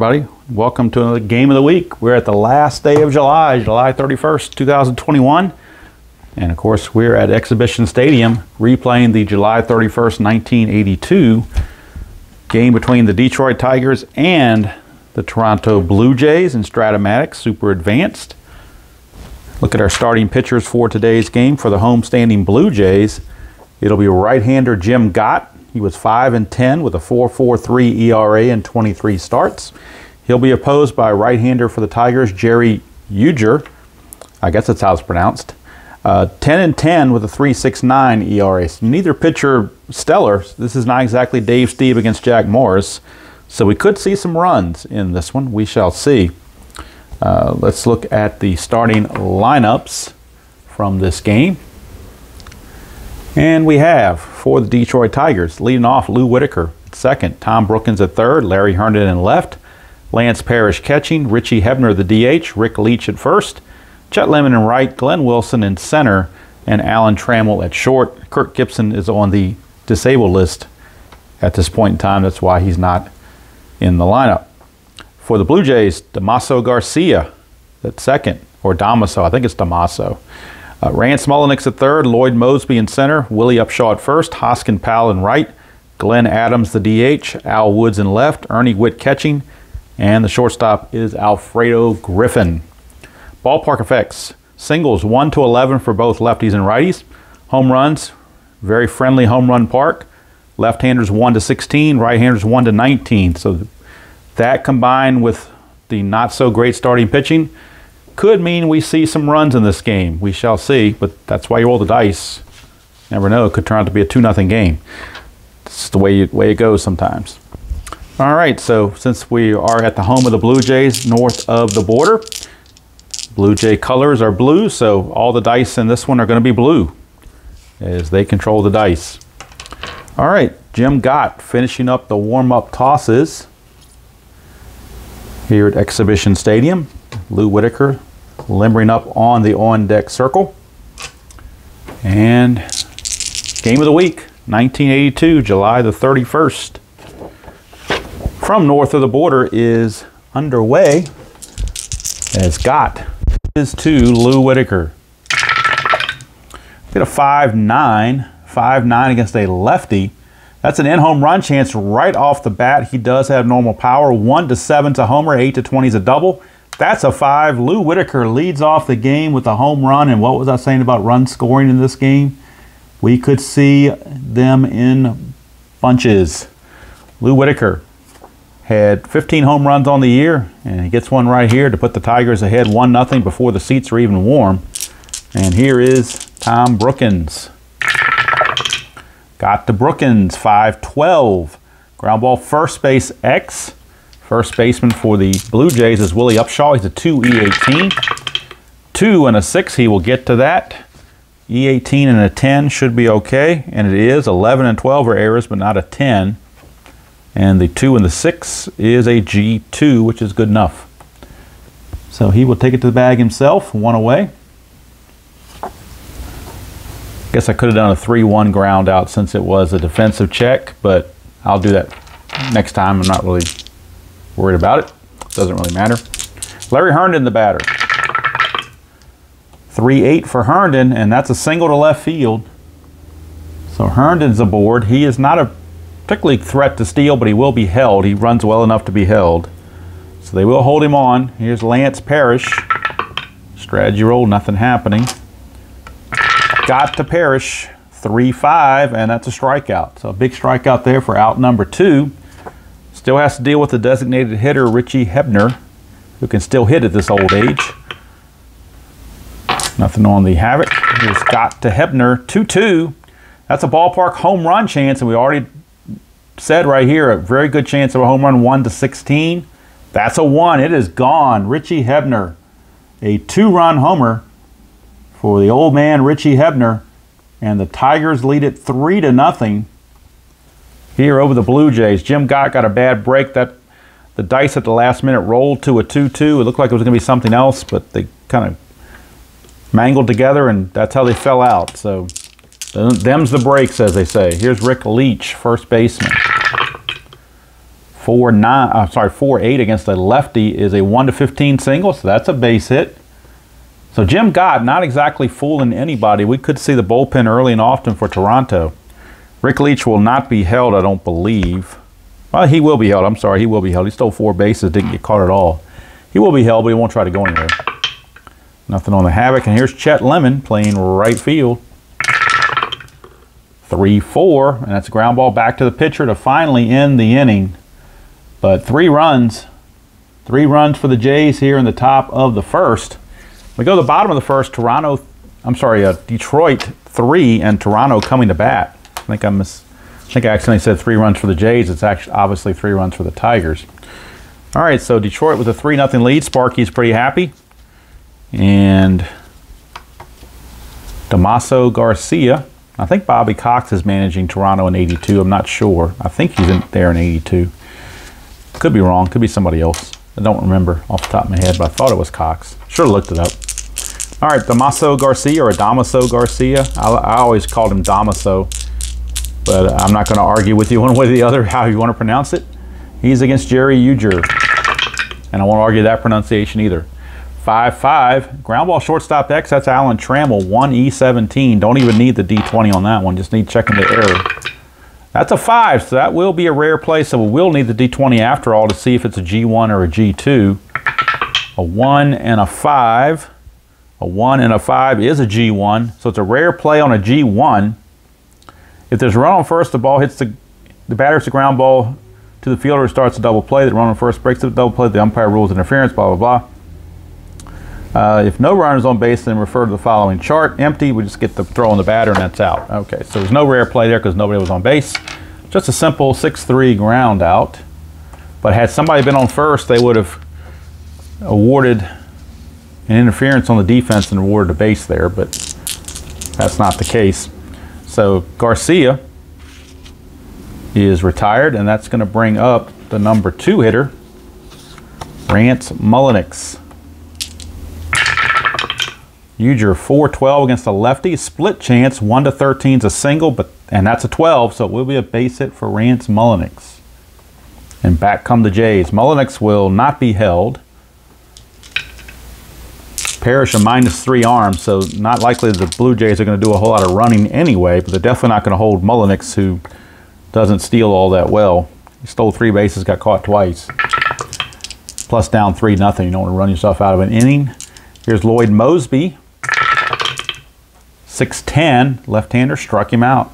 everybody. Welcome to another game of the week. We're at the last day of July, July 31st, 2021. And of course, we're at Exhibition Stadium replaying the July 31st, 1982 game between the Detroit Tigers and the Toronto Blue Jays in Strat-O-Matic Super Advanced. Look at our starting pitchers for today's game for the home-standing Blue Jays. It'll be right-hander Jim Gott. He was 5 and 10 with a 4.43 ERA and 23 starts. He'll be opposed by right-hander for the Tigers Jerry Ujdur. I guess that's how it's pronounced. Uh, 10 and 10 with a 3.69 ERA. So neither pitcher stellar. This is not exactly Dave Stieb against Jack Morris. So we could see some runs in this one. We shall see. Uh, let's look at the starting lineups from this game. And we have for the Detroit Tigers, leading off Lou Whitaker at second, Tom Brookens at third, Larry Herndon in left, Lance Parrish catching, Richie Hebner the DH, Rick Leach at first, Chet Lemon in right, Glenn Wilson in center, and Alan Trammell at short. Kirk Gibson is on the disabled list at this point in time. That's why he's not in the lineup. For the Blue Jays, Damaso Garcia at second, or Damaso, I think it's Damaso. Uh, Rance Mulliniks at third, Lloyd Moseby in center, Willie Upshaw at first, Hosken Powell in right, Glenn Adams the DH, Al Woods in left, Ernie Whitt catching, and the shortstop is Alfredo Griffin. Ballpark effects. Singles 1 to 11 for both lefties and righties. Home runs, very friendly home run park. Left-handers 1 to 16, right-handers 1 to 19. So that combined with the not so great starting pitching could mean we see some runs in this game. We shall see, but that's why you roll the dice. Never know, it could turn out to be a 2 nothing game. It's the way, you, way it goes sometimes. All right, so since we are at the home of the Blue Jays, north of the border, Blue Jay colors are blue, so all the dice in this one are going to be blue as they control the dice. All right, Jim Gott finishing up the warm-up tosses here at Exhibition Stadium. Lou Whitaker limbering up on the on-deck circle. And game of the week, 1982, July the 31st. From north of the border is underway as Gott is to Lou Whitaker. Get a 5-9, 5-9 against a lefty. That's an in-home run chance right off the bat. He does have normal power. 1 to 7 to homer, 8 to 20 is a double. That's a 5. Lou Whitaker leads off the game with a home run. And what was I saying about run scoring in this game? We could see them in bunches. Lou Whitaker had 15 home runs on the year, and he gets one right here to put the Tigers ahead 1 0 before the seats are even warm. And here is Tom Brookens. Gott to Brookens, 5-12. Ground ball first base X. First baseman for the Blue Jays is Willie Upshaw. He's a 2 E18. 2 and a 6, he will get to that. E18 and a 10 should be okay, and it is. 11 and 12 are errors, but not a 10. And the 2 and the 6 is a G2, which is good enough. So he will take it to the bag himself, one away. Guess I could have done a 3-1 ground out since it was a defensive check, but I'll do that next time. I'm not really worried about it. Doesn't really matter. Larry Herndon, the batter. 3-8 for Herndon, and that's a single to left field. So Herndon's aboard. He is not a particularly threat to steal, but he will be held. He runs well enough to be held. So they will hold him on. Here's Lance Parrish. Strategy roll, nothing happening. Gott to Parrish, 3-5, and that's a strikeout. So a big strikeout there for out number two. Still has to deal with the designated hitter, Richie Hebner, who can still hit at this old age. Nothing on the Havoc. Here's Gott to Hebner, 2-2. That's a ballpark home run chance, and we already said right here, a very good chance of a home run, 1 to 16. That's a 1. It is gone. Richie Hebner, a two-run homer for the old man Richie Hebner, and the Tigers lead it 3 to nothing here over the Blue Jays. Jim Gott got a bad break. That the dice at the last minute rolled to a 2-2. It looked like it was going to be something else, but they kind of mangled together, and that's how they fell out. So them's the breaks, as they say. Here's Rick Leach, first baseman. Four nine, uh, sorry, four eight against a lefty is a one to fifteen single, so that's a base hit. So Jim Gott, not exactly fooling anybody. We could see the bullpen early and often for Toronto. Rick Leach will not be held, I don't believe. Well, he will be held. I'm sorry, he will be held. He stole four bases, didn't get caught at all. He will be held, but he won't try to go anywhere. Nothing on the Havoc. And here's Chet Lemon playing right field. 3-4, and that's a ground ball back to the pitcher to finally end the inning. But three runs, three runs for the Jays here in the top of the first. We go to the bottom of the first, Toronto, I'm sorry, uh, Detroit three and Toronto coming to bat. I think I miss, I think I accidentally said three runs for the Jays. It's actually obviously three runs for the Tigers. All right, so Detroit with a 3 nothing lead. Sparky's pretty happy. And Damaso Garcia I think Bobby Cox is managing Toronto in 82. I'm not sure. I think he's in there in 82. Could be wrong. Could be somebody else. I don't remember off the top of my head, but I thought it was Cox. Should have looked it up. All right, Damaso Garcia or Damaso Garcia. I, I always called him Damaso, but I'm not going to argue with you one way or the other how you want to pronounce it. He's against Jerry Ujdur, and I won't argue that pronunciation either. 5-5. Ground ball shortstop X, that's Alan Trammell, 1E17. Don't even need the D20 on that one, just need checking the error. That's a 5, so that will be a rare play, so we will need the D20 after all to see if it's a G1 or a G2. A 1 and a 5. A 1 and a 5 is a G1, so it's a rare play on a G1. If there's a run on first, the ball hits the, the batter hits the ground ball to the fielder, starts a double play. The run on first breaks the double play. The umpire rules interference, blah, blah, blah. Uh, if no runners on base, then refer to the following chart. Empty, we just get the throw on the batter and that's out. Okay, so there's no rare play there because nobody was on base. Just a simple 6-3 ground out. But had somebody been on first, they would have awarded an interference on the defense and awarded a base there, but that's not the case. So Garcia is retired, and that's going to bring up the number two hitter, Rance Mulliniks. Ujdur 412 against a lefty. Split chance, 1 to 13 is a single, but and that's a 12, so it will be a base hit for Rance Mulliniks. And back come the Jays. Mulliniks will not be held. Parrish a minus three arms, so not likely the Blue Jays are going to do a whole lot of running anyway, but they're definitely not going to hold Mulliniks, who doesn't steal all that well. He stole three bases, got caught twice. Plus down 3 nothing. You don't want to run yourself out of an inning. Here's Lloyd Moseby. 6'10", left-hander, struck him out.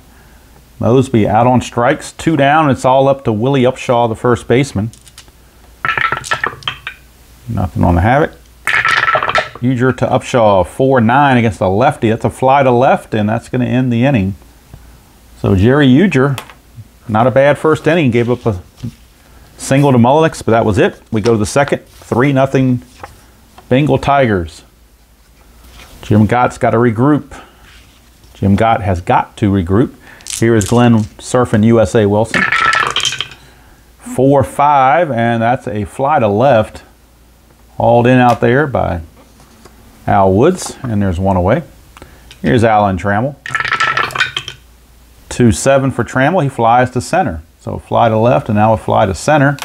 Moseby out on strikes, two down. It's all up to Willie Upshaw, the first baseman. Nothing on the Havoc. Ujdur to Upshaw, 4-9 against a lefty. That's a fly to left, and that's going to end the inning. So Jerry Ujdur, not a bad first inning. Gave up a single to Mulliniks, but that was it. We go to the second, 3-0 Bengal Tigers. Jim Gott's got to regroup. Jim Gott has got to regroup. Here is Glenn surfing USA Wilson. 4-5, and that's a fly to left. Hauled in out there by Al Woods, and there's one away. Here's Alan Trammell. 2-7 for Trammell. He flies to center. So fly to left, and now a fly to center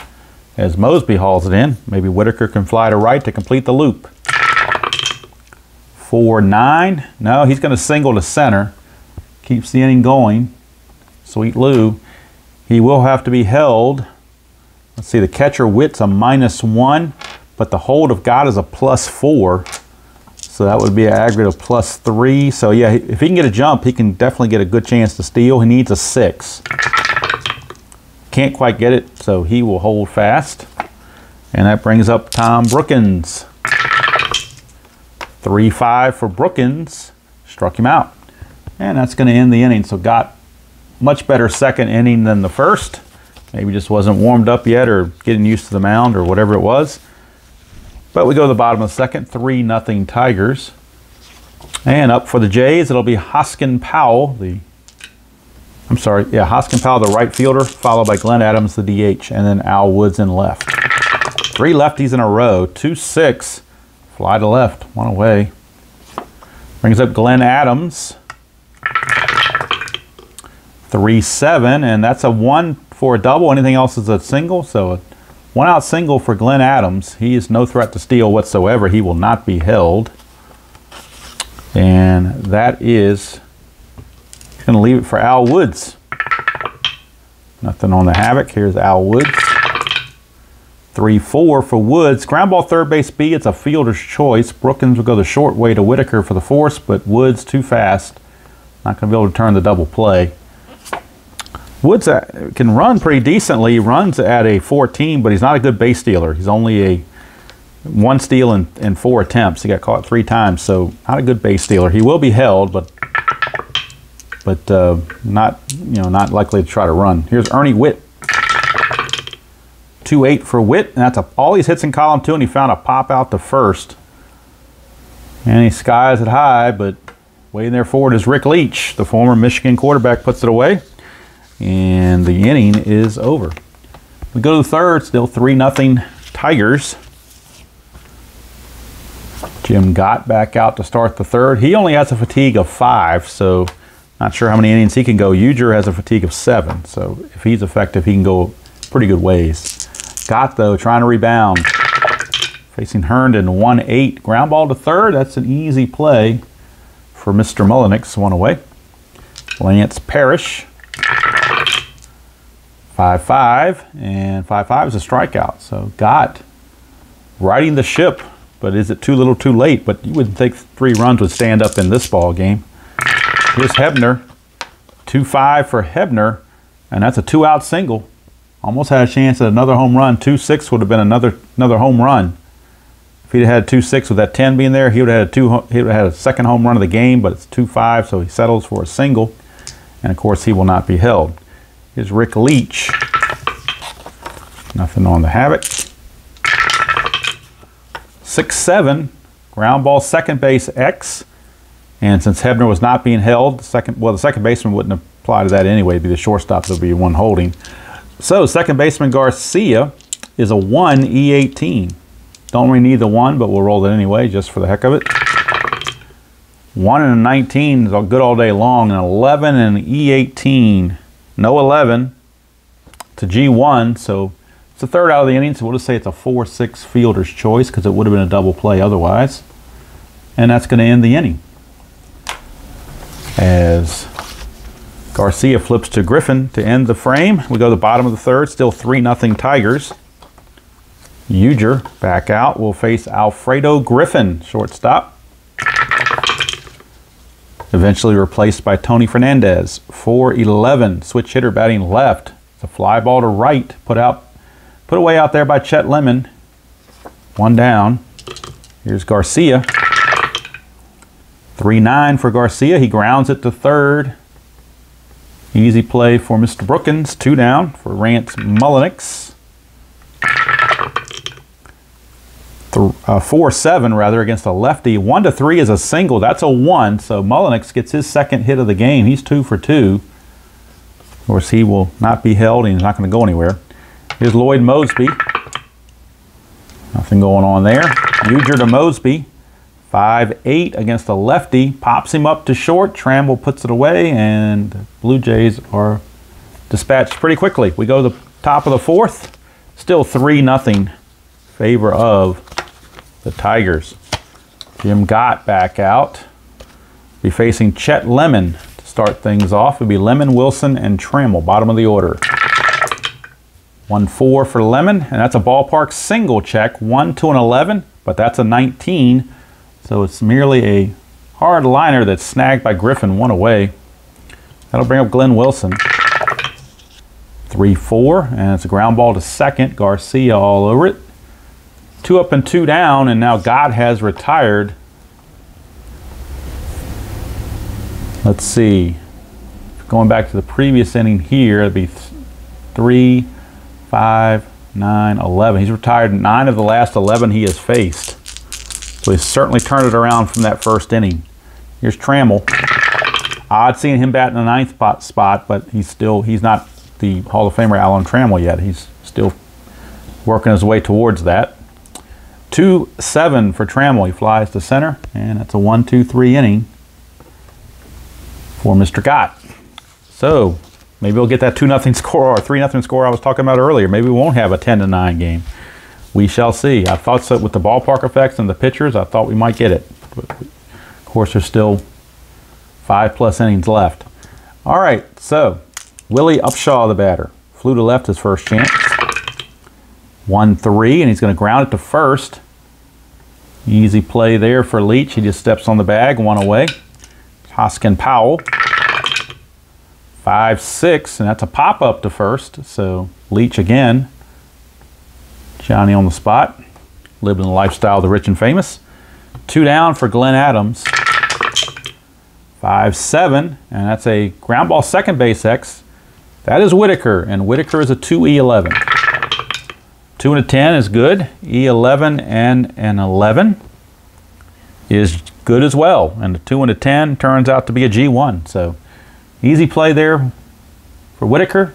as Moseby hauls it in. Maybe Whitaker can fly to right to complete the loop. Four nine. No, he's going to single to center. Keeps the inning going. Sweet Lou. He will have to be held. Let's see, the catcher Whitt's a minus one, but the hold of Gott is a plus four. So that would be an aggregate of plus three. So yeah, if he can get a jump, he can definitely get a good chance to steal. He needs a six. Can't quite get it, so he will hold fast. And that brings up Tom Brookens. 3-5 for Brookens. Struck him out. And that's going to end the inning. So Gott much better second inning than the first. Maybe just wasn't warmed up yet or getting used to the mound or whatever it was. But we go to the bottom of the second. 3 nothing Tigers. And up for the Jays, it'll be Hosken Powell, the I'm sorry, yeah, Hosken Powell, the right fielder, followed by Glenn Adams, the DH, and then Al Woods in left. Three lefties in a row, 2-6. Fly to left, one away. Brings up Glenn Adams. 3-7, and that's a 1 for a double. Anything else is a single. So a one out single for Glenn Adams. He is no threat to steal whatsoever. He will not be held. And that is going to leave it for Al Woods. Nothing on the Havoc. Here's Al Woods. 3-4 for Woods. Ground ball third base B. It's a fielder's choice. Brookens will go the short way to Whitaker for the force, but Woods too fast. Not going to be able to turn the double play. Woods uh, can run pretty decently. He runs at a 14, but he's not a good base stealer. He's only a one steal in, in four attempts. He got caught three times, so not a good base stealer. He will be held, but but uh, not you know not likely to try to run. Here's Ernie Whitt. 2-8 for Whitt, and that's a, all these hits in column two, and he found a pop out to first. And he skies it high, but waiting there forward is Rick Leach, the former Michigan quarterback, puts it away. And the inning is over. We go to the third, still 3 nothing Tigers. Jim Gott back out to start the third. He only has a fatigue of five, so not sure how many innings he can go. Ujdur has a fatigue of seven, so if he's effective, he can go pretty good ways. Gott, though, trying to rebound. Facing Herndon, 1-8. Ground ball to third. That's an easy play for Mr. Mulliniks. One away. Lance Parrish 5-5, and 5-5 is a strikeout. So Gott riding the ship, but is it too little too late? But you wouldn't think three runs would stand up in this ball game. Here's Hebner, 2-5 for Hebner, and that's a two-out single. Almost had a chance at another home run. 2-6 would have been another another home run. If he'd had 2-6 with that 10 being there, he would have had a two he would have had a second home run of the game, but it's 2-5, so he settles for a single. And of course, he will not be held is Rick Leach. Nothing on the Havoc. 6-7, ground ball second base X. And since Hebner was not being held, the second well, the second baseman wouldn't apply to that anyway. It'd be the shortstop that would be one holding. So second baseman Garcia is a 1 E18. Don't really need the 1, but we'll roll it anyway just for the heck of it. 1 and a 19 is good all day long, and 11 and E18 no 11 to G1, so it's the third out of the inning, so we'll just say it's a 4-6 fielder's choice because it would have been a double play otherwise. And that's going to end the inning. As Garcia flips to Griffin to end the frame. We go to the bottom of the third, still 3-0 Tigers. Ujdur back out will face Alfredo Griffin, shortstop eventually replaced by Tony Fernandez. 4-11, switch hitter batting left. It's a fly ball to right, put out, put away out there by Chet Lemon. One down. Here's Garcia. 3-9 for Garcia. He grounds it to third. Easy play for Mr. Brookens. Two down for Rance Mulliniks. Uh, four seven rather against a lefty. One to three is a single. That's a one. So Mulliniks gets his second hit of the game. He's two for two. Of course, he will not be held. He's not going to go anywhere. Here's Lloyd Moseby. Nothing going on there. Ujdur to Moseby. 5-8 against a lefty. Pops him up to short. Trammell puts it away, and the Blue Jays are dispatched pretty quickly. We go to the top of the fourth. Still 3 nothing favor of the Tigers. Jim Gott back out. Be facing Chet Lemon to start things off. It'll be Lemon, Wilson, and Trammell, bottom of the order. 1-4 for Lemon, and that's a ballpark single check. 1 to an 11, but that's a 19. So it's merely a hard liner that's snagged by Griffin, one away. That'll bring up Glenn Wilson. 3-4, and it's a ground ball to second. Garcia all over it. Two up and two down, and now Gott has retired. Let's see. Going back to the previous inning here, it'd be three, five, nine, 11. He's retired nine of the last 11 he has faced. So he's certainly turned it around from that first inning. Here's Trammell. Odd seeing him bat in the ninth spot, but he's still, he's not the Hall of Famer Alan Trammell yet. He's still working his way towards that. 2-7 for Trammell. He flies to center, and that's a 1-2-3 inning for Mr. Gott. So, Maybe we'll get that 2 nothing score or 3 nothing score I was talking about earlier. Maybe we won't have a 10 to 9 game. We shall see. I thought so with the ballpark effects and the pitchers, I thought we might get it. But of course, there's still five plus innings left. All right, so Willie Upshaw, the batter, flew to left his first chance. 1 3, and he's going to ground it to first. Easy play there for Leach. He just steps on the bag, one away. Hosken Powell. 5 6, and that's a pop up to first. So Leach again. Johnny on the spot, living the lifestyle of the rich and famous. Two down for Glenn Adams. 5 7, and that's a ground ball second base X. That is Whitaker, and Whitaker is a 2E11. 2 and a 10 is good. E11 and an 11 is good as well. And the 2 and a 10 turns out to be a G1. So easy play there for Whitaker.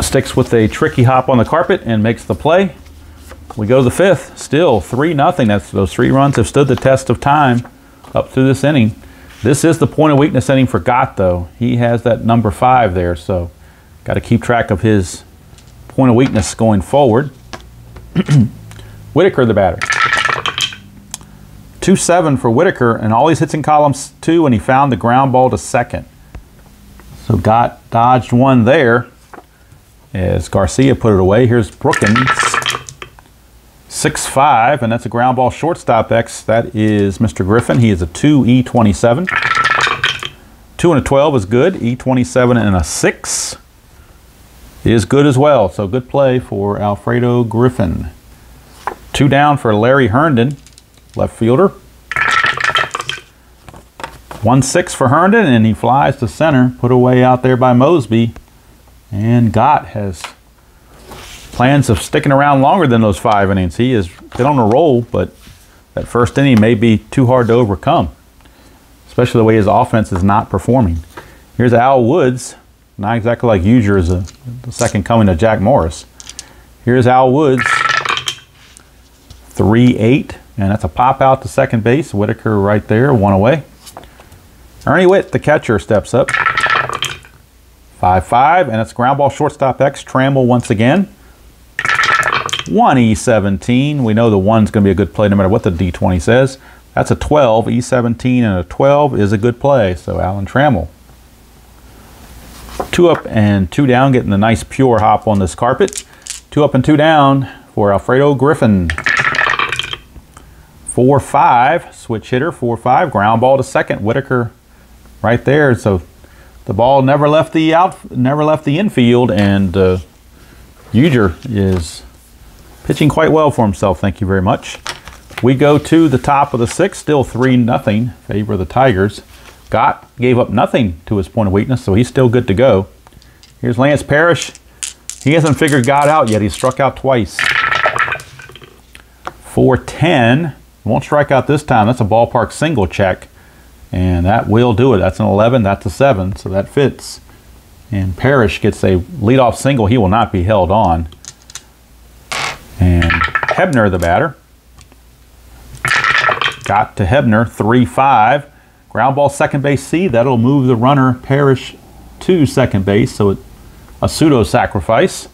Sticks with a tricky hop on the carpet and makes the play. We go to the fifth, still 3 nothing. That's Those three runs have stood the test of time up through this inning. This is the point of weakness inning for Gott, though. He has that number five there, so got to keep track of his point of weakness going forward. Whitaker, the batter. 2 7 for Whitaker, and all these hits in columns two, and he found the ground ball to second. So Gott dodged one there as Garcia put it away. Here's Brookens. 6 5, and that's a ground ball shortstop X. That is Mr. Griffin. He is a 2 E27. 2 and a 12 is good. E27 and a 6 is good as well. So good play for Alfredo Griffin. Two down for Larry Herndon, left fielder. 1 6 for Herndon, and he flies to center, put away out there by Moseby. And Gott has plans of sticking around longer than those five innings. He has been on a roll, but that first inning may be too hard to overcome, especially the way his offense is not performing. Here's Al Woods, not exactly like Ujdur as a, the second coming of Jack Morris. Here's Al Woods, 3-8, and that's a pop out to second base. Whitaker right there, one away. Ernie Whitt, the catcher, steps up. 5-5, and it's ground ball shortstop X. Trammell once again. 1E17. We know the 1's going to be a good play no matter what the D20 says. That's a 12. E17 and a 12 is a good play. So Alan Trammell. Two up and two down, getting the nice pure hop on this carpet. Two up and two down for Alfredo Griffin. 4-5, switch hitter, 4-5, ground ball to second. Whitaker right there. So the ball never left the out, never left the infield, and uh, Ujdur is pitching quite well for himself. Thank you very much. We go to the top of the sixth, still three nothing favor the Tigers. Gott gave up nothing to his point of weakness, so he's still good to go. Here's Lance Parrish. He hasn't figured Gott out yet. He struck out twice. 410. Won't strike out this time. That's a ballpark single check. And that will do it. That's an 11. That's a 7. So that fits. And Parrish gets a leadoff single. He will not be held on. And Hebner, the batter. Gott to Hebner, 3-5. Ground ball second base C. That'll move the runner Parrish to second base. So it, a pseudo sacrifice.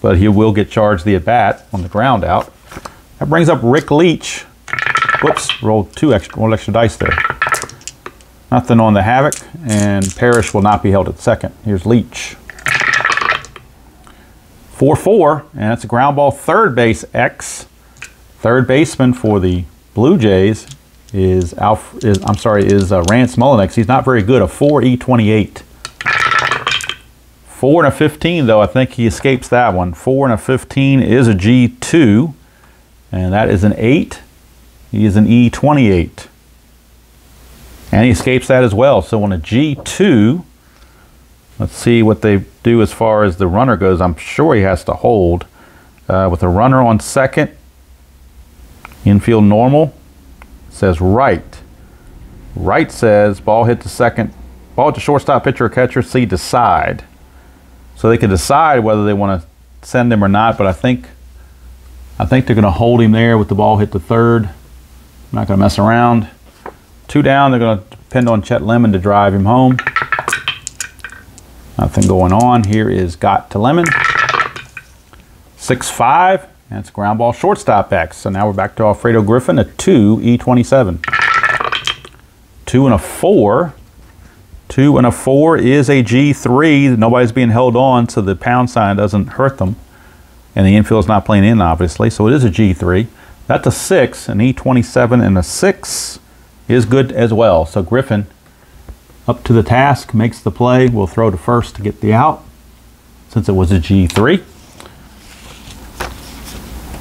But he will get charged the at bat on the ground out. That brings up Rick Leach. Whoops, rolled two extra, one extra dice there. Nothing on the Havoc, and Parrish will not be held at second. Here's Leach. 4-4, and that's a ground ball third base X. Third baseman for the Blue Jays is Alf is I'm sorry is uh, Rance Mulliniks. He's not very good. A 4E28. Four and a 15 though. I think he escapes that one. Four and a 15 is a G2, and that is an eight. He is an E28. And he escapes that as well. So on a G2, let's see what they do as far as the runner goes. I'm sure he has to hold. Uh, with a runner on second, infield normal, says right. Right says ball hit the second, ball to shortstop, pitcher or catcher, See decide. So they can decide whether they want to send him or not, but I think I think they're going to hold him there with the ball hit the third. I'm not going to mess around. Two down, they're going to depend on Chet Lemon to drive him home. Nothing going on. Here is Gott to Lemon. 6-5. That's ground ball shortstop X. So now we're back to Alfredo Griffin, a 2 E27. 2 and a 4. 2 and a 4 is a G3. Nobody's being held on, so the pound sign doesn't hurt them. And the infield's not playing in, obviously, so it is a G3. That's a 6, an E27 and a 6 is good as well. So Griffin up to the task, makes the play. We'll throw to first to get the out since it was a G3.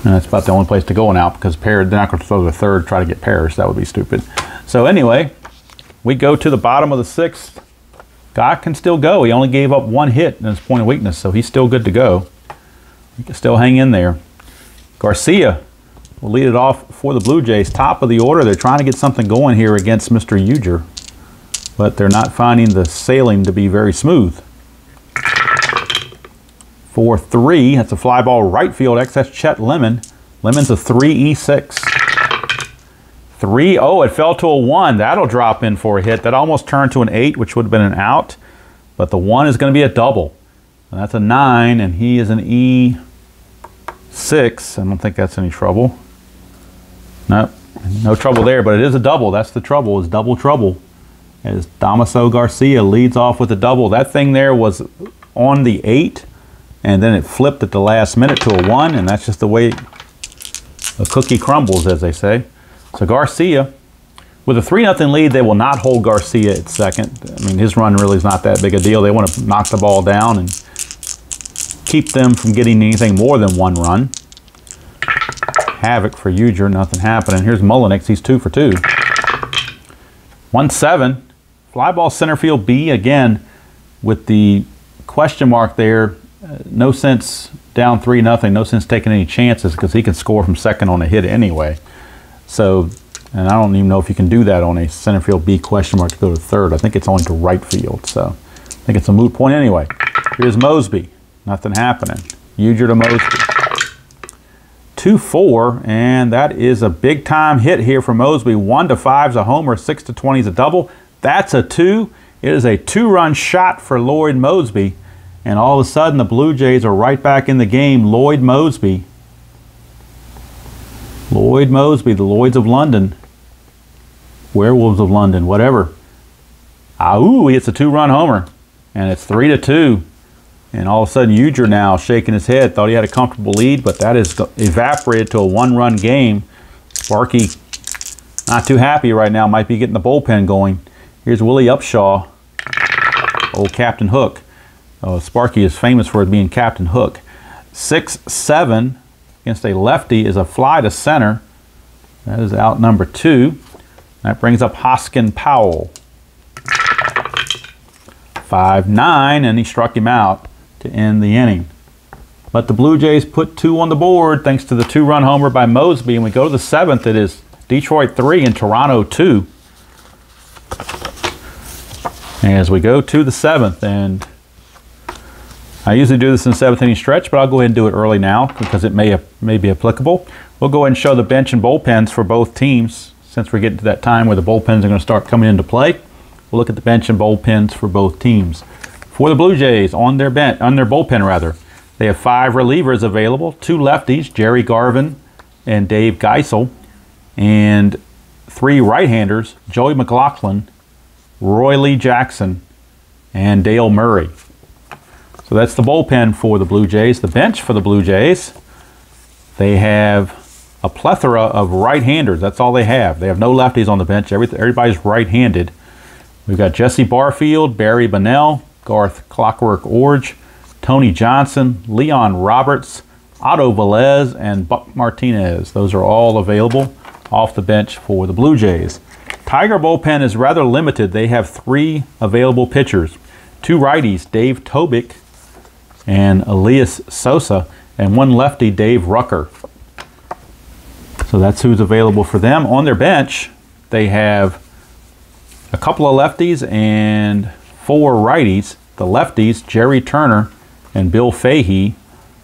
And that's about the only place to go now because pair, they're not going to throw the third, try to get pairs. That would be stupid. So anyway, we go to the bottom of the sixth. Guy can still go. He only gave up one hit in his point of weakness, so he's still good to go. He can still hang in there. Garcia will lead it off for the Blue Jays. Top of the order. They're trying to get something going here against Mr. Ujdur, but they're not finding the sailing to be very smooth. 4 3. That's a fly ball right field. Excess Chet Lemon. Lemon's a 3 E6. 3 oh, it fell to a 1. That'll drop in for a hit. That almost turned to an 8, which would have been an out. But the 1 is going to be a double. And that's a 9, and he is an E6. I don't think that's any trouble. No, no trouble there, but it is a double. That's the trouble, is double trouble. As Damaso Garcia leads off with a double. That thing there was on the 8 and then it flipped at the last minute to a one, and that's just the way a cookie crumbles, as they say. So Garcia, with a 3 0 lead, they will not hold Garcia at second. I mean, his run really is not that big a deal. They want to knock the ball down and keep them from getting anything more than one run. Havoc for Ujdur, nothing happening. Here's Mulliniks, he's two for two. 1 7. Fly ball center field B again with the question mark there no sense down three nothing. No sense taking any chances because he can score from second on a hit anyway. So, and I don't even know if you can do that on a center field B question mark to go to third. I think it's only to right field. So, I think it's a moot point anyway. Here's Moseby. Nothing happening. Ujdur to Moseby. 2 4, and that is a big time hit here for Moseby. 1 to 5 is a homer, 6 to 20 is a double. That's a 2. It is a two run shot for Lloyd Moseby. And all of a sudden, the Blue Jays are right back in the game. Lloyd Moseby. Lloyd Moseby, the Lloyds of London. Werewolves of London, whatever. Ah, ooh, it's a two-run homer. And it's three to two. And all of a sudden, Ujdur now shaking his head. Thought he had a comfortable lead, but that is evaporated to a one-run game. Sparky not too happy right now. Might be getting the bullpen going. Here's Willie Upshaw, old Captain Hook. Uh, Sparky is famous for being Captain Hook. 6-7 against a lefty is a fly to center. That is out number two. That brings up Hosken Powell. 5-9, and he struck him out to end the inning. But the Blue Jays put two on the board thanks to the two-run homer by Moseby. And we go to the seventh. It is Detroit 3 and Toronto 2. As we go to the seventh, and I usually do this in seventh inning stretch, but I'll go ahead and do it early now because it may, may be applicable. We'll go ahead and show the bench and bullpens for both teams since we're getting to that time where the bullpens are going to start coming into play. We'll look at the bench and bullpens for both teams. For the Blue Jays, on their bench, on their bullpen rather, they have five relievers available: two lefties, Jerry Garvin and Dave Geisel, and three right-handers, Joey McLaughlin, Roy Lee Jackson, and Dale Murray. So that's the bullpen for the Blue Jays. The bench for the Blue Jays, they have a plethora of right-handers. That's all they have. They have no lefties on the bench. everybody's right-handed. We've got Jesse Barfield, Barry Bonnell, Garth Clockwork Iorg, Tony Johnson, Leon Roberts, Otto Velez, and Buck Martinez. Those are all available off the bench for the Blue Jays. Tiger bullpen is rather limited. They have three available pitchers. Two righties, Dave Tobik and Elias Sosa, and one lefty, Dave Rucker. So that's who's available for them. On their bench, they have a couple of lefties and four righties. The lefties, Jerry Turner and Bill Fahey.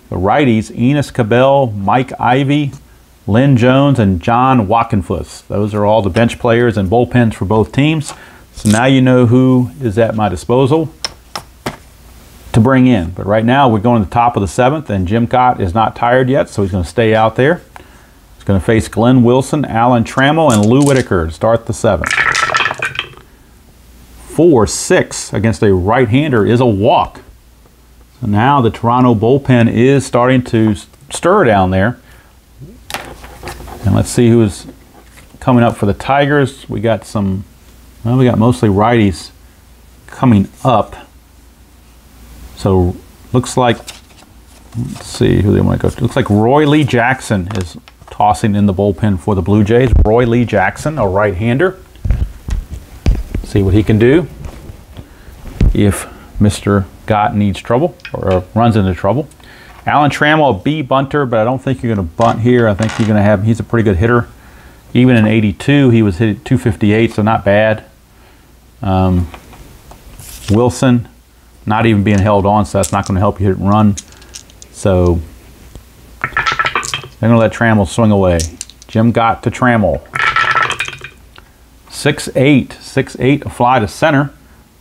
The righties, Enos Cabell, Mike Ivie, Lynn Jones, and John Wockenfuss. Those are all the bench players and bullpens for both teams. So now you know who is at my disposal. To bring in. But right now we're going to the top of the seventh, and Jim Gott is not tired yet, so he's going to stay out there. He's going to face Glenn Wilson, Alan Trammell, and Lou Whitaker to start the seventh. Four, six against a right-hander is a walk. So now the Toronto bullpen is starting to stir down there. And let's see who's coming up for the Tigers. We got some, well, we got mostly righties coming up. So looks like, let's see who they want to go to. Looks like Roy Lee Jackson is tossing in the bullpen for the Blue Jays. Roy Lee Jackson, a right-hander. See what he can do if Mr. Gott needs trouble or runs into trouble. Alan Trammell, a B bunter, but I don't think you're going to bunt here. I think you're going to have, he's a pretty good hitter. Even in 82, he was hit 258, so not bad. Um, Wilson, not even being held on, so that's not going to help you hit and run. So they're going to let Trammell swing away. Jim Gott to Trammell. 6-8, 6-8, a fly to center.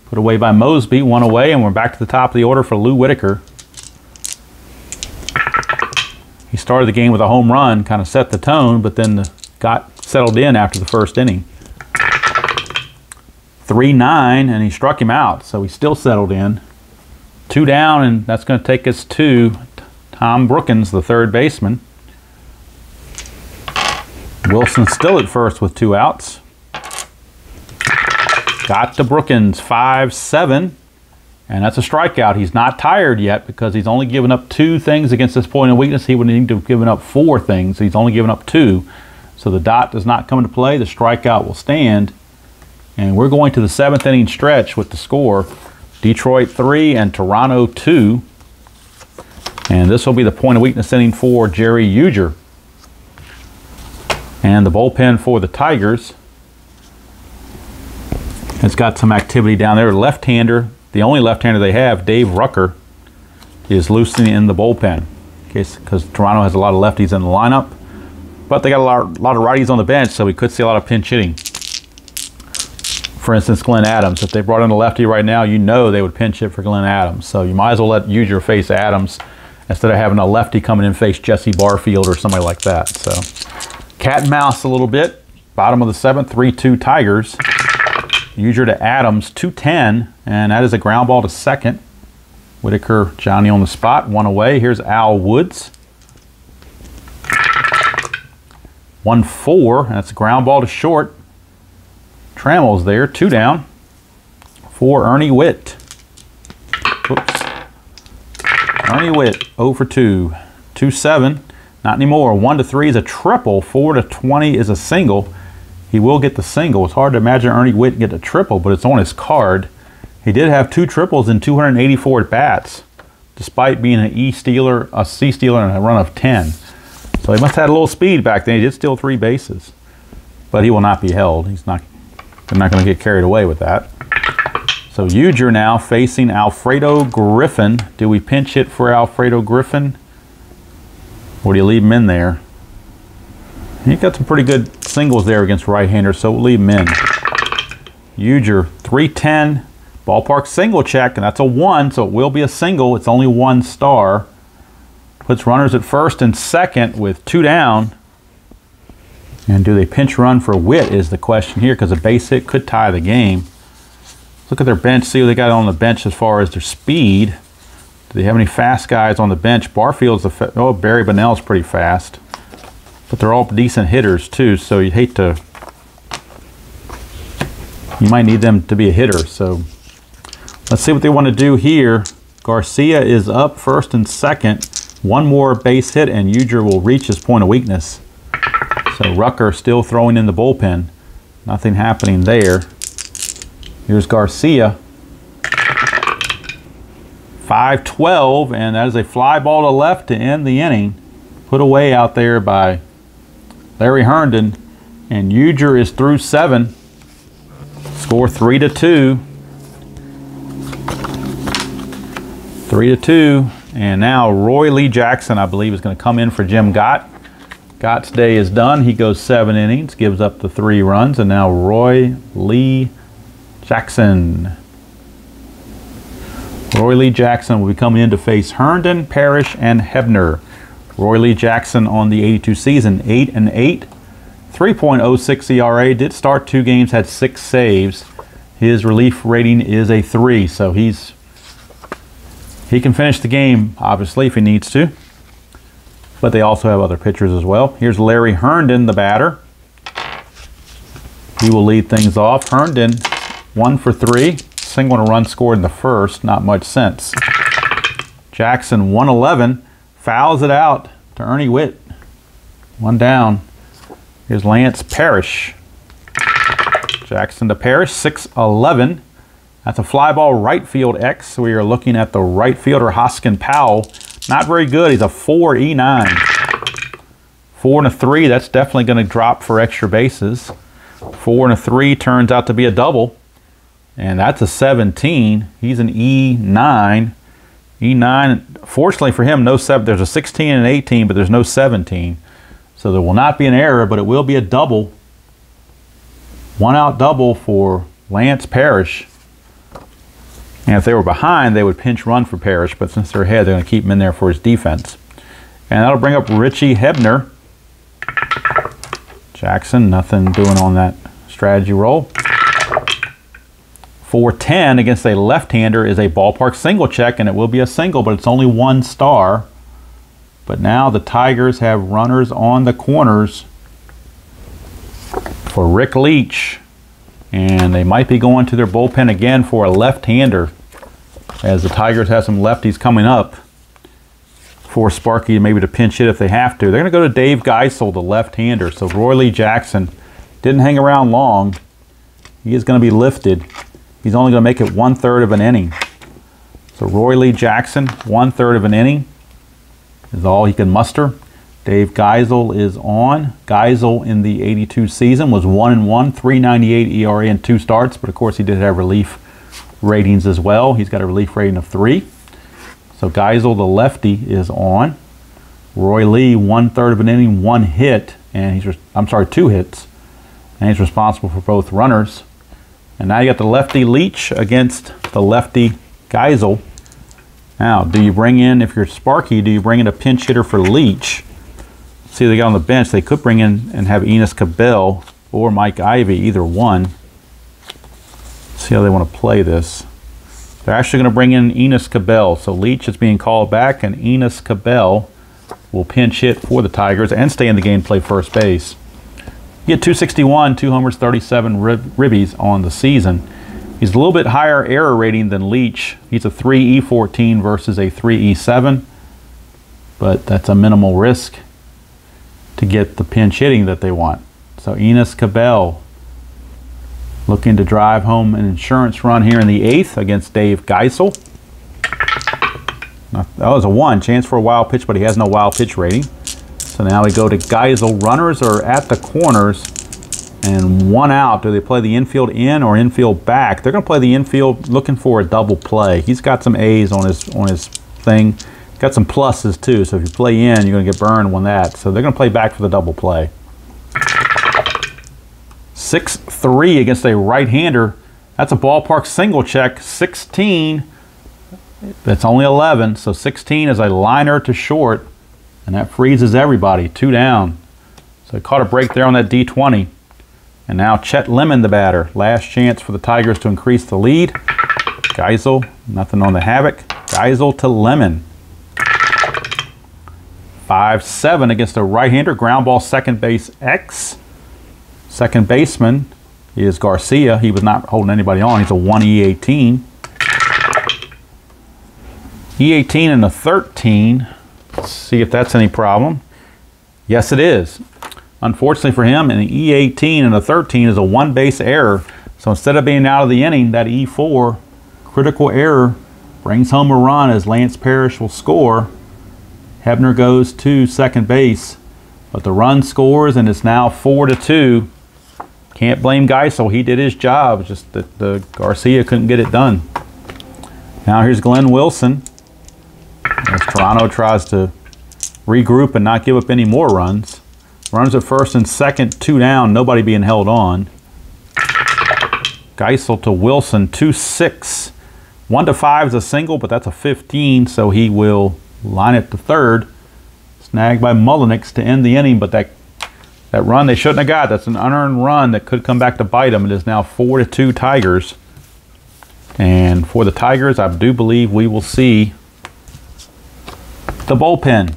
Put away by Moseby, one away, and we're back to the top of the order for Lou Whitaker. He started the game with a home run, kind of set the tone, but then got settled in after the first inning. 3-9, and he struck him out, so he still settled in. Two down, and that's going to take us to Tom Brookens, the third baseman. Wilson still at first with two outs. Gott to Brookens, 5-7. And that's a strikeout. He's not tired yet because he's only given up two things against this point of weakness. He would need to have given up four things. He's only given up two. So the dot does not come into play. The strikeout will stand. And we're going to the seventh inning stretch with the score Detroit 3 and Toronto 2. And this will be the point of weakness inning for Jerry Ujdur. And the bullpen for the Tigers has got some activity down there. Left-hander, the only left-hander they have, Dave Rucker, is loosening in the bullpen. Because Toronto has a lot of lefties in the lineup. But they got a lot, a lot of righties on the bench, so we could see a lot of pinch hitting for instance, Glenn Adams. If they brought in a lefty right now, you know they would pinch hit for Glenn Adams. So you might as well let Ujdur face Adams instead of having a lefty coming in face Jesse Barfield or somebody like that. So cat and mouse a little bit. Bottom of the seventh, 3-2 Tigers. Ujdur to Adams, 210, and that is a ground ball to second. Whitaker, Johnny on the spot, one away. Here's Al Woods. 1-4, and that's a ground ball to short. Trammell's there, two down for Ernie Whitt. Ernie Whitt, 0 for 2. 2 7, not anymore. 1 to 3 is a triple, 4 to 20 is a single. He will get the single. It's hard to imagine Ernie Whitt get a triple, but it's on his card. He did have two triples in 284 at bats, despite being an E stealer, a C stealer, and a run of 10. So he must have had a little speed back then. He did steal three bases. But he will not be held. He's not they're not going to get carried away with that. So Ujdur now facing Alfredo Griffin. Do we pinch hit for Alfredo Griffin? Or do you leave him in there? He got some pretty good singles there against right-handers, so we'll leave him in. Ujdur, 310, ballpark single check, and that's a one, so it will be a single. It's only one star. Puts runners at first and second with two down. And do they pinch run for Whitt is the question here because a base hit could tie the game. Look at their bench, see what they got on the bench as far as their speed. Do they have any fast guys on the bench? Barfield's the oh Barry Bonnell's pretty fast, but they're all decent hitters too. So you hate to you might need them to be a hitter. So let's see what they want to do here. Garcia is up first and second. One more base hit and Ujdur will reach his point of weakness. So Rucker still throwing in the bullpen. Nothing happening there. Here's Garcia. 5-12, and that is a fly ball to left to end the inning. Put away out there by Larry Herndon. And Ujdur is through seven. Score three to two. Three to two. And now Roy Lee Jackson, I believe, is going to come in for Jim Gott. Gott's day is done. He goes seven innings, gives up the three runs, and now Roy Lee Jackson. Roy Lee Jackson will be coming in to face Herndon, Parrish, and Hebner. Roy Lee Jackson on the 82 season, 8 and 8, 3.06 ERA. Did start two games, had six saves. His relief rating is a three, so he's he can finish the game obviously if he needs to. But they also have other pitchers as well. Here's Larry Herndon, the batter. He will lead things off. Herndon, one for three, single and a run scored in the first. Not much sense. Jackson, 111, fouls it out to Ernie Whitt. One down. Here's Lance Parrish. Jackson to Parrish, 6'11. That's a fly ball right field X. We are looking at the right fielder, Hosken Powell. Not very good. He's a 4 E9. 4 and a 3, that's definitely going to drop for extra bases. 4 and a 3 turns out to be a double. And that's a 17. He's an E9. E9, fortunately for him, no seven. There's a 16 and an 18, but there's no 17. So there will not be an error, but it will be a double. One out double for Lance Parrish. And if they were behind, they would pinch run for Parrish, but since they're ahead, they're going to keep him in there for his defense. And that'll bring up Richie Hebner. Jackson, nothing doing on that strategy roll. 410 against a left-hander is a ballpark single check, and it will be a single, but it's only one star. But now the Tigers have runners on the corners for Rick Leach. And they might be going to their bullpen again for a left-hander as the Tigers have some lefties coming up for Sparky maybe to pinch hit if they have to. They're going to go to Dave Geisel, the left-hander. So Roy Lee Jackson didn't hang around long. He is going to be lifted. He's only going to make it one-third of an inning. So Roy Lee Jackson, one-third of an inning is all he can muster. Dave Geisel is on. Geisel in the 82 season was 1 and 1, 398 ERA in two starts, but of course he did have relief ratings as well. He's got a relief rating of 3. So Geisel, the lefty, is on. Roy Lee, one third of an inning, one hit, and he's, I'm sorry, two hits, and he's responsible for both runners. And now you got the lefty Leach against the lefty Geisel. Now, do you bring in, if you're Sparky, do you bring in a pinch hitter for Leach? See, they got on the bench. They could bring in and have Enos Cabell or Mike Ivie, either one. See how they want to play this. They're actually going to bring in Enos Cabell. So Leach is being called back, and Enos Cabell will pinch hit for the Tigers and stay in the game, play first base. Had 261, two homers, 37 rib ribbies on the season. He's a little bit higher error rating than Leach. He's a 3E14 versus a 3E7, but that's a minimal risk to get the pinch hitting that they want. So Enos Cabell looking to drive home an insurance run here in the eighth against Dave Geisel. That was a one, chance for a wild pitch, but he has no wild pitch rating. So now we go to Geisel. Runners are at the corners and one out. Do they play the infield in or infield back? They're going to play the infield looking for a double play. He's got some A's on his on his thing. Got some pluses too, so if you play in, you're going to get burned when that. So they're going to play back for the double play. 6-3 against a right-hander. That's a ballpark single check. 16. That's only 11, so 16 is a liner to short, and that freezes everybody. Two down. So caught a break there on that D20. And now Chet Lemon, the batter. Last chance for the Tigers to increase the lead. Geisel, nothing on the Havoc. Geisel to Lemon. 5-7 against a right-hander. Ground ball second base X. Second baseman is Garcia. He was not holding anybody on. He's a 1E18. E18 and a 13. Let's see if that's any problem. Yes, it is. Unfortunately for him, an E18 and a 13 is a one base error. So instead of being out of the inning, that E4 critical error brings home a run as Lance Parrish will score. Hebner goes to second base, but the run scores and it's now four to two. Can't blame Geisel. He did his job. Just that the Garcia couldn't get it done. Now here's Glenn Wilson. As Toronto tries to regroup and not give up any more runs. Runs at first and second, two down, nobody being held on. Geisel to Wilson, 2-6 One to five is a single, but that's a 15, so he will line it to third. Snagged by Mulliniks to end the inning, but that that run they shouldn't have got. That's an unearned run that could come back to bite them. It is now four to two Tigers. And for the Tigers, I do believe we will see the bullpen.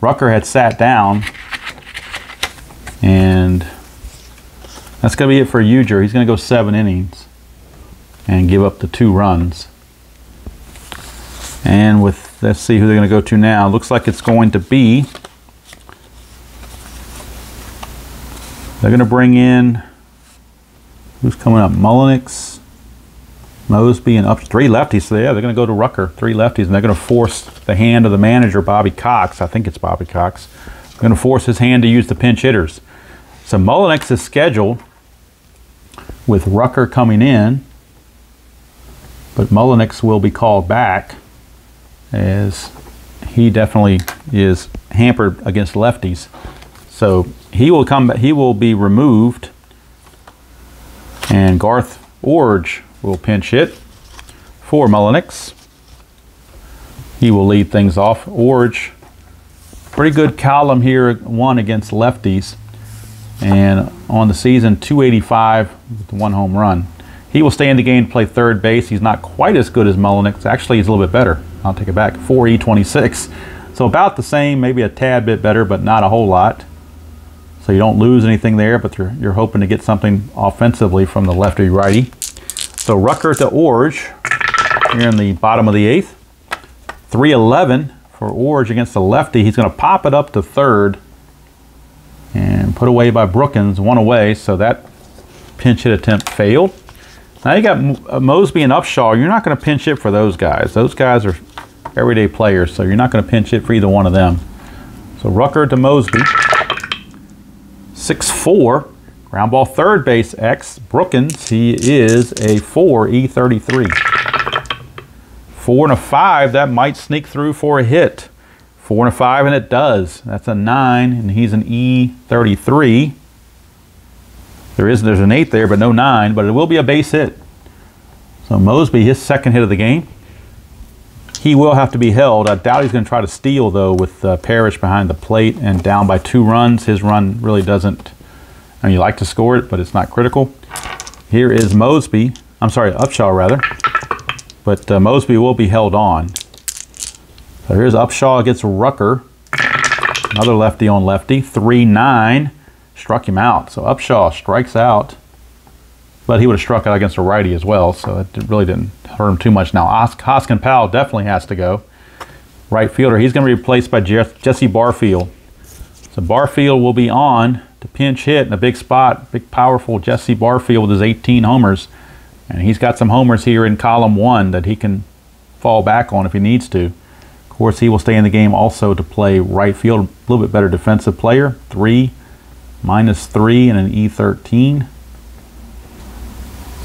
Rucker had sat down, and that's going to be it for Ujdur. He's going to go seven innings and give up the two runs. And with, let's see who they're going to go to now. Looks like it's going to be, they're going to bring in, who's coming up? Mulliniks, Moseby, and up three lefties. So yeah, they're going to go to Rucker, three lefties, and they're going to force the hand of the manager, Bobby Cox. I think it's Bobby Cox. They're going to force his hand to use the pinch hitters. So Mulliniks is scheduled with Rucker coming in, but Mulliniks will be called back as he definitely is hampered against lefties. So he will come. He will be removed, and Garth Iorg will pinch hit for Mulliniks. He will lead things off. Iorg, pretty good column here, one against lefties, and on the season 285 with one home run. He will stay in the game to play third base. He's not quite as good as Mulliniks. Actually, he's a little bit better. I'll take it back. 4E26. So about the same, maybe a tad bit better, but not a whole lot. So you don't lose anything there, but you're, you're hoping to get something offensively from the lefty righty. So Rucker to Iorg here in the bottom of the eighth. 311 for Iorg against the lefty. He's going to pop it up to third and put away by Brookens, one away. So that pinch hit attempt failed. Now you got uh, Moseby and Upshaw. You're not going to pinch hit for those guys. Those guys are everyday players, so you're not going to pinch hit for either one of them. So Rucker to Moseby. 6-4. Ground ball third base X. Brookens, he is a 4 E33. 4 and a 5, that might sneak through for a hit. 4 and a 5, and it does. That's a 9, and he's an E33. There is there's an eight there, but no nine, but it will be a base hit. So Moseby, his second hit of the game. He will have to be held. I doubt he's going to try to steal, though, with uh, Parrish behind the plate and down by two runs. His run really doesn't, I mean, you like to score it, but it's not critical. Here is Moseby. I'm sorry, Upshaw, rather. But uh, Moseby will be held on. So here's Upshaw against Rucker. Another lefty on lefty. 3-9 struck him out. So Upshaw strikes out, but he would have struck out against a righty as well, so it really didn't hurt him too much. Now, Hosken Powell definitely has to go. Right fielder, he's going to be replaced by Jesse Barfield. So Barfield will be on to pinch hit in a big spot, big powerful Jesse Barfield with his 18 homers. And he's got some homers here in column one that he can fall back on if he needs to. Of course, he will stay in the game also to play right field, a little bit better defensive player. Three, minus 3 and an E13.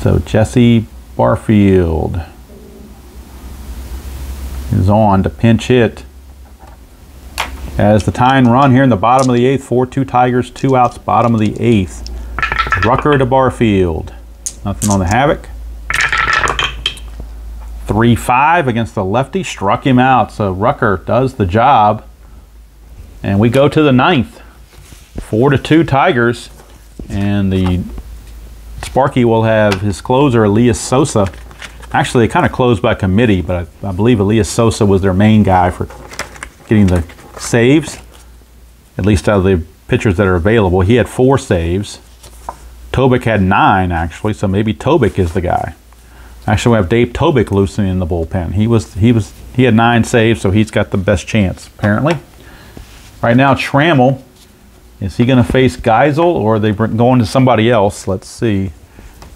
So Jesse Barfield is on to pinch hit. As the tying run here in the bottom of the eighth, 4-2 Tigers, two outs, bottom of the eighth. Rucker to Barfield. Nothing on the Havoc. 3-5 against the lefty, struck him out. So Rucker does the job. And we go to the ninth. Four to two Tigers, and the Sparky will have his closer Elias Sosa. Actually, they kind of closed by committee, but I, I believe Elias Sosa was their main guy for getting the saves, at least out of the pitchers that are available. He had four saves. Tobik had nine, actually, so maybe Tobik is the guy. Actually, we have Dave Tobik loosening in the bullpen. He was he was he had nine saves, so he's got the best chance apparently. Right now, Trammell is he going to face Geisel or are they going to somebody else? Let's see.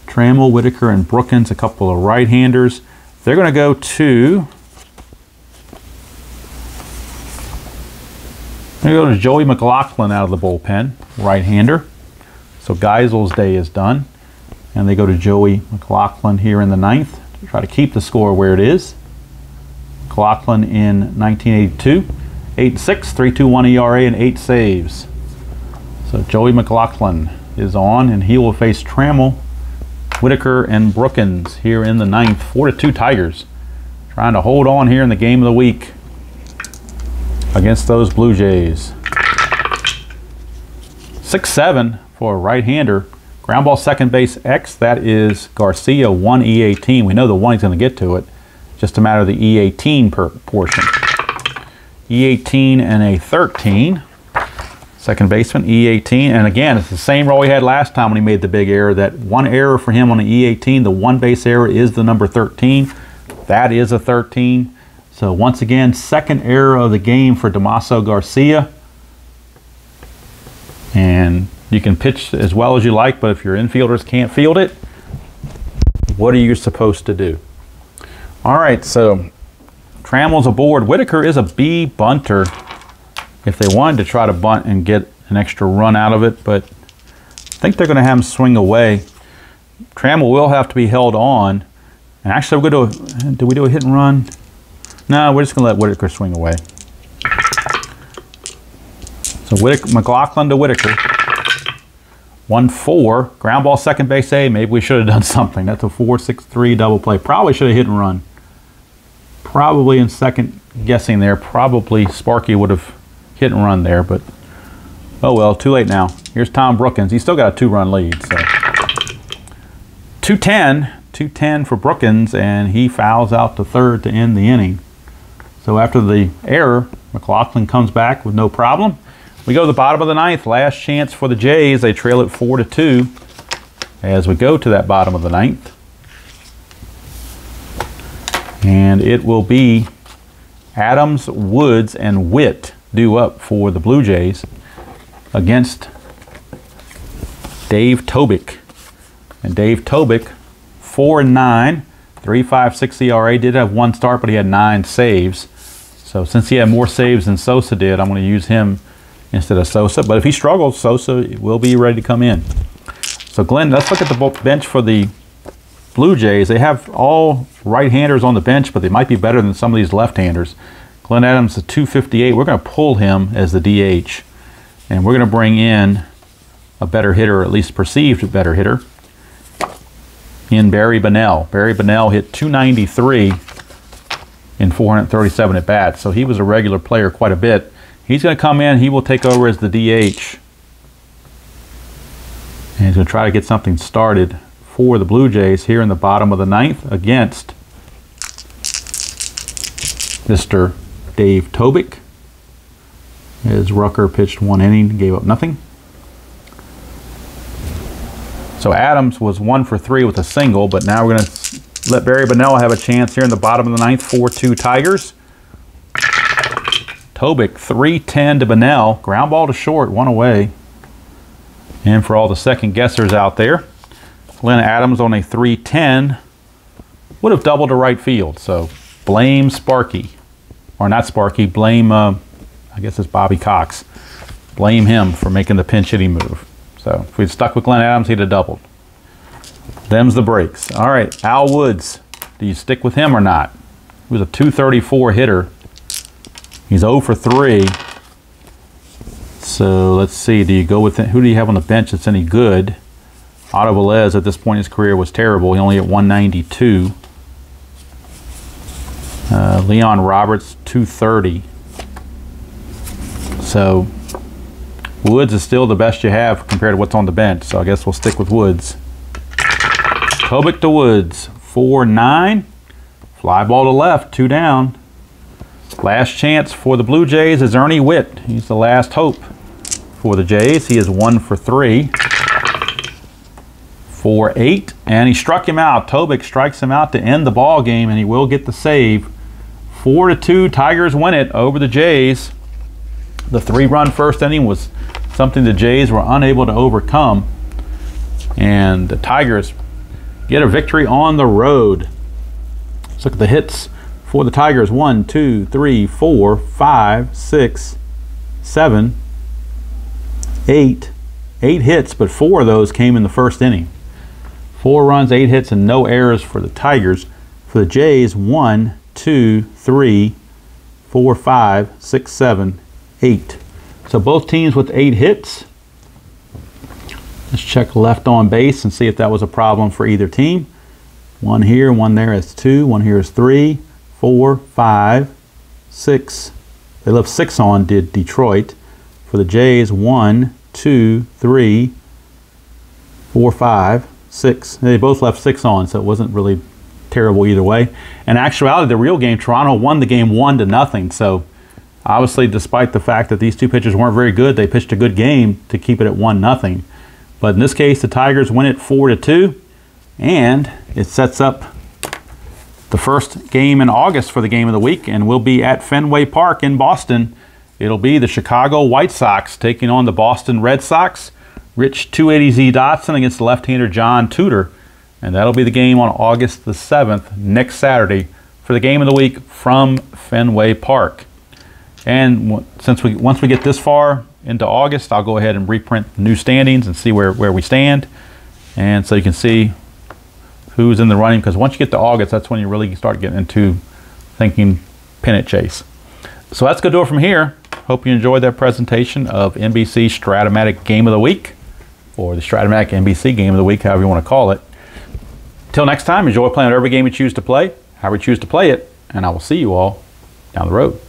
Trammell, Whitaker, and Brookens, a couple of right-handers. They're going to go to... To go to Joey McLaughlin out of the bullpen, right-hander. So Geisel's day is done. And they go to Joey McLaughlin here in the ninth to try to keep the score where it is. McLaughlin in 1982, 8-6, 3-2-1 ERA, and 8 saves. So Joey McLaughlin is on, and he will face Trammell Whitaker and Brookens here in the ninth. Four to two Tigers. Trying to hold on here in the game of the week against those Blue Jays. 6-7 for a right-hander. Ground ball second base X, that is Garcia, 1 E18. We know the one he's going to get to it. Just a matter of the E18 per portion. E18 and a 13. Second baseman, E18. And again, it's the same role he had last time when he made the big error. That one error for him on the E18, the one base error is the number 13. That is a 13. So once again, second error of the game for Damaso Garcia. And you can pitch as well as you like, but if your infielders can't field it, what are you supposed to do? All right, so Trammell's aboard. Whitaker is a B bunter if they wanted to try to bunt and get an extra run out of it, but I think they're going to have him swing away. Trammell will have to be held on. And actually, we're going to do, we do a hit and run? No, we're just going to let Whitaker swing away. So Whitaker, McLaughlin to Whitaker. 1-4, ground ball second base A. Maybe we should have done something. That's a 4-6-3 double play. Probably should have hit and run. Probably in second guessing there, probably Sparky would have hit and run there, but oh well, too late now. Here's Tom Brookens. He's still got a two-run lead. So 210, 210 for Brookins, and he fouls out to third to end the inning. So after the error, McLaughlin comes back with no problem. We go to the bottom of the ninth. Last chance for the Jays. They trail it four to two as we go to that bottom of the ninth. And it will be Adams, Woods, and Whitt due up for the Blue Jays against Dave Tobik. And Dave Tobik, 4 and 9, 3.56 ERA, did have one start, but he had nine saves. So since he had more saves than Sosa did, I'm going to use him instead of Sosa. But if he struggles, Sosa will be ready to come in. So Glenn, let's look at the bench for the Blue Jays. They have all right-handers on the bench, but they might be better than some of these left-handers. Glenn Adams, the 258. We're going to pull him as the DH, and we're going to bring in a better hitter, at least perceived better hitter, in Barry Bonnell. Barry Bonnell hit 293 in 437 at bats, so he was a regular player quite a bit. He's going to come in. He will take over as the DH. And he's going to try to get something started for the Blue Jays here in the bottom of the ninth against Mr. Dave Tobik. As Rucker pitched one inning, gave up nothing. So Adams was one for three with a single, but now we're going to let Barry Bonnell have a chance here in the bottom of the ninth, 4-2 Tigers. Tobik 310 to Bonnell. Ground ball to short, one away. And for all the second guessers out there, Glenn Adams on a 310 would have doubled to right field. So blame Sparky. Or not Sparky, blame, uh, I guess it's Bobby Cox. Blame him for making the pinch hitting move. So if we'd stuck with Glenn Adams, he'd have doubled. Them's the breaks. All right, Al Woods. Do you stick with him or not? He was a 234 hitter He's 0 for 3. So let's see. Do you go with it? Who do you have on the bench that's any good? Otto Velez at this point in his career was terrible. He only hit 192. Uh, Leon Roberts 230. So Woods is still the best you have compared to what's on the bench. So I guess we'll stick with Woods. Tobik to Woods 4 9. Fly ball to left, two down. Last chance for the Blue Jays is Ernie Whitt. He's the last hope for the Jays. He is one for three. For eight, and he struck him out. Tobik strikes him out to end the ball game, and he will get the save. Four to two, Tigers win it over the Jays. The three-run first inning was something the Jays were unable to overcome, and the Tigers get a victory on the road. Let's look at the hits for the Tigers, one, two, three, four, five, six, seven, eight, eight hits, but four of those came in the first inning. Four runs, eight hits, and no errors for the Tigers. For the Jays, one, two, three, four, five, six, seven, eight. So both teams with eight hits. Let's check left on base and see if that was a problem for either team. One here, one there is two, one here is three, four, five, six. They left six on, did Detroit. For the Jays, one, two, three, four, five, six. They both left six on, so it wasn't really terrible either way. In actuality, the real game, Toronto won the game one to nothing. So obviously, despite the fact that these two pitchers weren't very good, they pitched a good game to keep it at one nothing. But in this case, the Tigers win it four to two, and it sets up the first game in August for the game of the week, and we'll be at Fenway Park in Boston. It'll be the Chicago White Sox taking on the Boston Red Sox. Rich 280Z Dotson against the left-hander John Tudor. And that'll be the game on August the 7th, next Saturday, for the game of the week from Fenway Park. And since we once we get this far into August, I'll go ahead and reprint the new standings and see where, where we stand. And so you can see who's in the running, because once you get to August, that's when you really start getting into thinking pennant chase. So that's going to do it from here. Hope you enjoyed that presentation of NBC Strat-O-Matic Game of the Week or the Strat-O-Matic NBC Game of the Week, however you want to call it. Till next time, enjoy playing every game you choose to play, however you choose to play it, and I will see you all down the road.